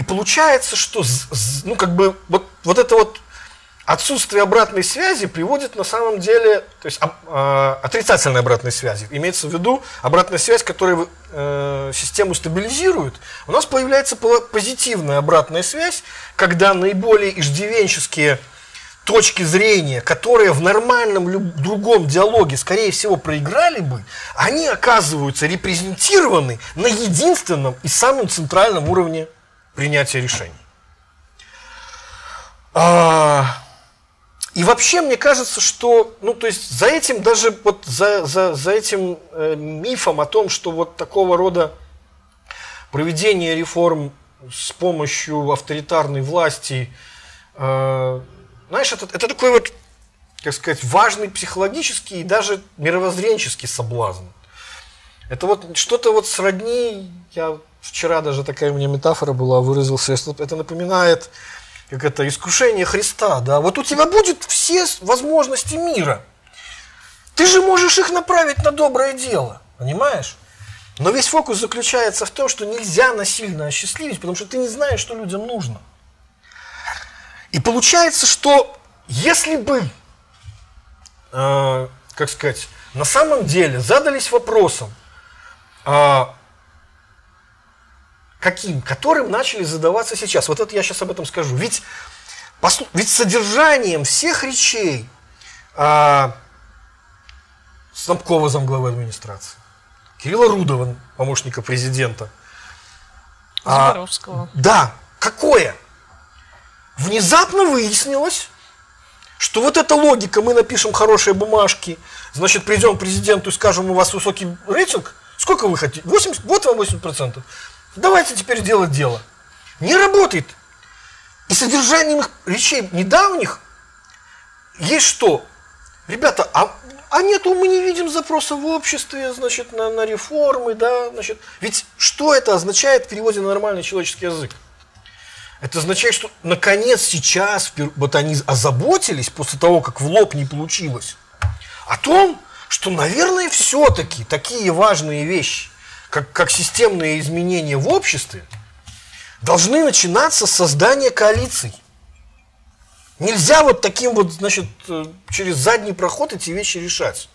И получается, что ну, как бы, вот, вот это вот отсутствие обратной связи приводит на самом деле, то есть э, отрицательной обратной связи, имеется в виду обратная связь, которая э, систему стабилизирует, у нас появляется позитивная обратная связь, когда наиболее иждивенческие точки зрения, которые в нормальном другом диалоге, скорее всего, проиграли бы, они оказываются репрезентированы на единственном и самом центральном уровне принятия решений. А, и вообще мне кажется, что, ну, то есть за этим даже вот за, за, за этим э, мифом о том, что вот такого рода проведение реформ с помощью авторитарной власти, э, знаешь, это, это такой вот, как сказать, важный психологический и даже мировоззренческий соблазн. Это вот что-то вот сродни, я вчера даже такая у меня метафора была, выразился, это напоминает как это, искушение Христа, да, вот у тебя будет все возможности мира. Ты же можешь их направить на доброе дело, понимаешь? Но весь фокус заключается в том, что нельзя насильно осчастливить, потому что ты не знаешь, что людям нужно. И получается, что если бы, э, как сказать, на самом деле задались вопросом, Каким? Которым начали задаваться сейчас. Вот это я сейчас об этом скажу. Ведь, послу, ведь содержанием всех речей а, Снабкова, замглавы администрации, Кирилла Рудова, помощника президента, А, да, какое? Внезапно выяснилось, что вот эта логика, мы напишем хорошие бумажки, значит, придем к президенту и скажем, у вас высокий рейтинг, сколько вы хотите? 80, вот вам 80%. Давайте теперь делать дело. Не работает. И содержанием их речей недавних есть что? Ребята, а, а нету, мы не видим запроса в обществе, значит, на, на реформы, да, значит. Ведь что это означает в переводе на нормальный человеческий язык? Это означает, что наконец сейчас вот они озаботились после того, как в лоб не получилось, о том, что, наверное, все-таки такие важные вещи, как, как системные изменения в обществе, должны начинаться с создания коалиций. Нельзя вот таким вот, значит, э, через задний проход эти вещи решать.